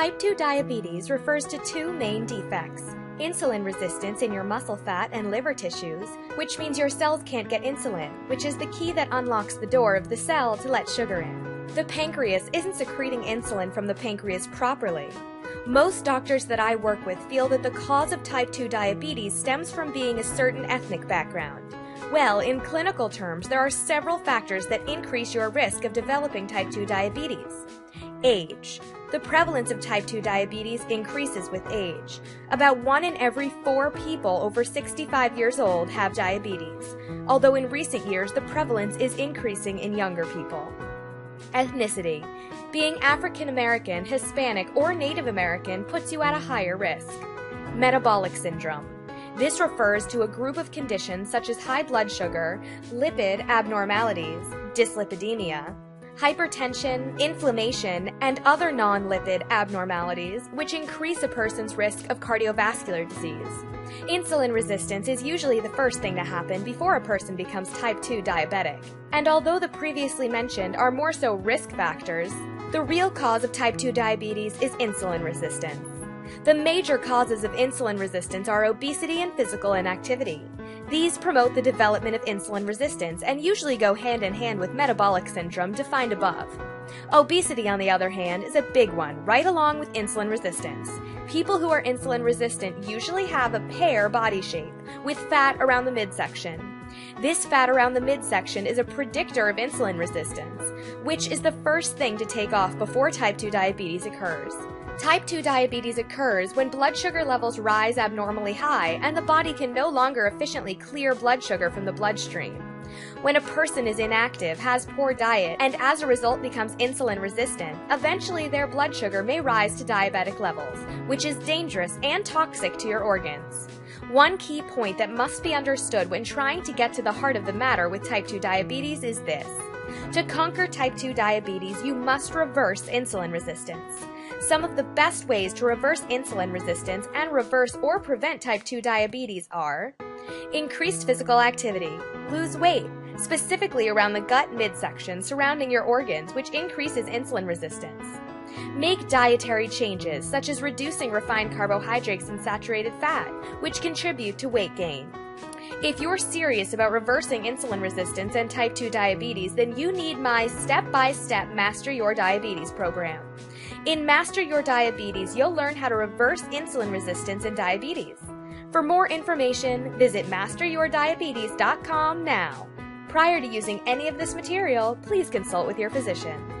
Type 2 diabetes refers to two main defects insulin resistance in your muscle fat and liver tissues, which means your cells can't get insulin, which is the key that unlocks the door of the cell to let sugar in. The pancreas isn't secreting insulin from the pancreas properly. Most doctors that I work with feel that the cause of type 2 diabetes stems from being a certain ethnic background. Well, in clinical terms, there are several factors that increase your risk of developing type 2 diabetes. Age. The prevalence of type 2 diabetes increases with age. About one in every four people over 65 years old have diabetes, although in recent years the prevalence is increasing in younger people. Ethnicity. Being African American, Hispanic, or Native American puts you at a higher risk. Metabolic syndrome. This refers to a group of conditions such as high blood sugar, lipid abnormalities, dyslipidemia, hypertension, inflammation, and other non lipid abnormalities, which increase a person's risk of cardiovascular disease. Insulin resistance is usually the first thing to happen before a person becomes type 2 diabetic. And although the previously mentioned are more so risk factors, the real cause of type 2 diabetes is insulin resistance. The major causes of insulin resistance are obesity and physical inactivity. These promote the development of insulin resistance and usually go hand in hand with metabolic syndrome defined above. Obesity, on the other hand, is a big one, right along with insulin resistance. People who are insulin resistant usually have a pear body shape, with fat around the midsection. This fat around the midsection is a predictor of insulin resistance, which is the first thing to take off before type 2 diabetes occurs. Type 2 diabetes occurs when blood sugar levels rise abnormally high and the body can no longer efficiently clear blood sugar from the bloodstream. When a person is inactive, has poor diet, and as a result becomes insulin resistant, eventually their blood sugar may rise to diabetic levels, which is dangerous and toxic to your organs. One key point that must be understood when trying to get to the heart of the matter with type 2 diabetes is this. To conquer type 2 diabetes, you must reverse insulin resistance. Some of the best ways to reverse insulin resistance and reverse or prevent type 2 diabetes are increased physical activity, lose weight, specifically around the gut midsection surrounding your organs, which increases insulin resistance. Make dietary changes, such as reducing refined carbohydrates and saturated fat, which contribute to weight gain. If you're serious about reversing insulin resistance and type 2 diabetes, then you need my step by step Master Your Diabetes program. In Master Your Diabetes, you'll learn how to reverse insulin resistance and diabetes. For more information, visit masteryourdiabetes.com now. Prior to using any of this material, please consult with your physician.